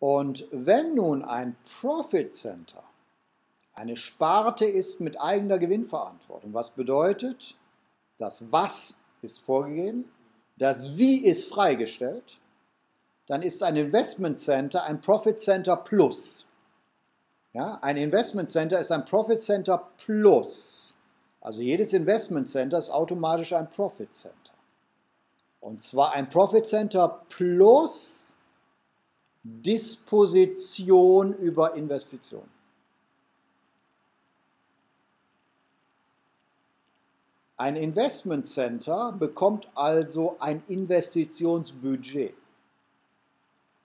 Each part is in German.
Und wenn nun ein Profit Center eine Sparte ist mit eigener Gewinnverantwortung, was bedeutet, das Was ist vorgegeben, das Wie ist freigestellt, dann ist ein Investment Center ein Profit Center Plus. Ja, ein Investment Center ist ein Profit Center Plus. Also jedes Investment Center ist automatisch ein Profit Center. Und zwar ein Profit Center plus Disposition über Investitionen. Ein Investment Center bekommt also ein Investitionsbudget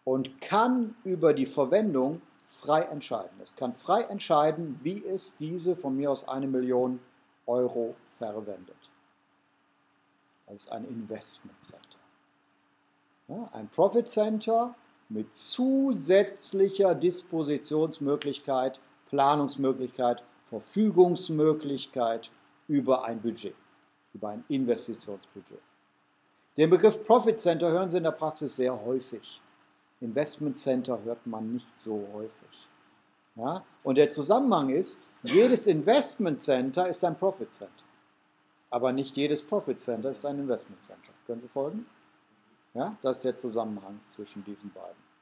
und kann über die Verwendung frei entscheiden. Es kann frei entscheiden, wie es diese von mir aus eine Million Euro verwendet. Das ist ein Investment Center. Ja, ein Profit Center mit zusätzlicher Dispositionsmöglichkeit, Planungsmöglichkeit, Verfügungsmöglichkeit über ein Budget, über ein Investitionsbudget. Den Begriff Profit Center hören Sie in der Praxis sehr häufig. Investment Center hört man nicht so häufig. Ja? Und der Zusammenhang ist, jedes Investment Center ist ein Profit Center. Aber nicht jedes Profit Center ist ein Investment Center. Können Sie folgen? Ja, das ist der Zusammenhang zwischen diesen beiden.